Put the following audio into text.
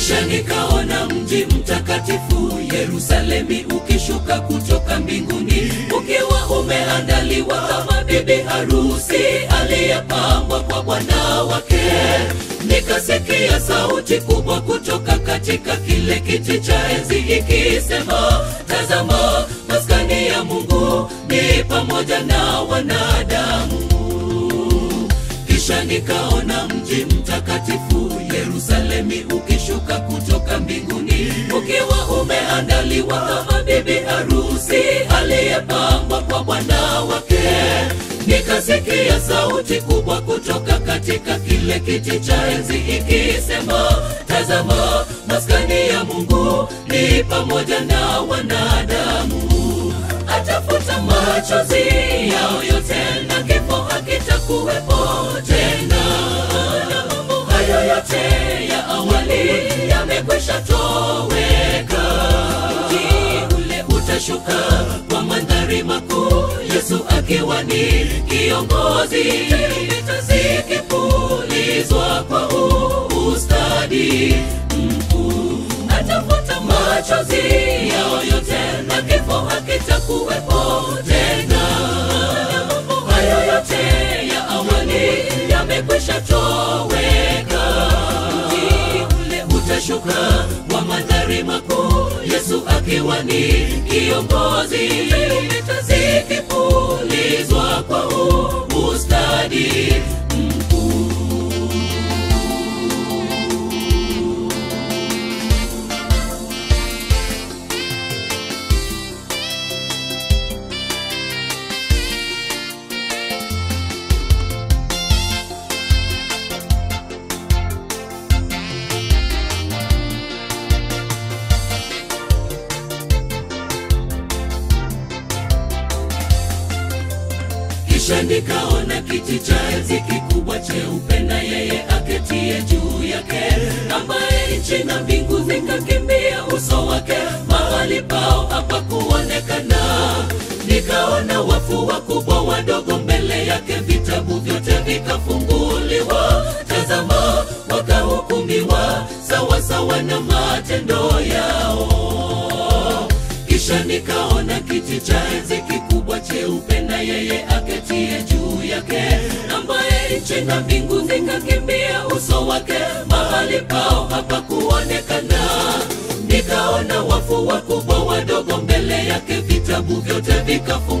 kisha nikaona mji mtakatifu Yerusalemi ukishuka kutoka mbinguni ukiwa umeandaliwa kama bibi harusi aliyepambwa kwa bwana wake. Nikasikia sauti kubwa kutoka katika kile kiti cha enzi ikisema, tazama, maskani ya Mungu ni pamoja na wanadamu. Nikaona mji mtakatifu Yerusalemi ukishuka kutoka mbinguni ukiwa umeandaliwa kama bibi harusi aliyepambwa kwa bwana wake. Nikasikia sauti kubwa kutoka katika kile kiti cha enzi ikisema, tazama, maskani ya Mungu ni pamoja na wanadamu atafuta machozi yao yote na kifo hakitakuwepo tena. Hayo yote ya awali yamekwisha toweka. Ule utashuka kwa mandhari makuu, Yesu akiwa ni kiongozi, tarumbeta zikipulizwa kwa ustadi mkuu atafuta machozi yao yote na kifo hakitakuwepo tena. Utashuka wa mandhari makuu, Yesu akiwa ni kiongozi, zikipulizwa kwa ustadi Kisha nikaona kiti cha enzi kikubwa cheupe na yeye aketie juu yake, ambaye nchi na mbingu zikakimbia uso wake, mahali pao hapakuonekana. Nikaona wafu wakubwa wadogo mbele yake, vitabu vyote vikafunguliwa. Tazama, wakahukumiwa sawasawa na matendo yao. Kisha nikaona kiti cha enzi kikubwa cheupe na yeye nchi na mbingu zikakimbia uso wake, mahali pao hapakuonekana. Nikaona wafu wakubwa wadogo mbele yake, vitabu vyote vikafunguliwa.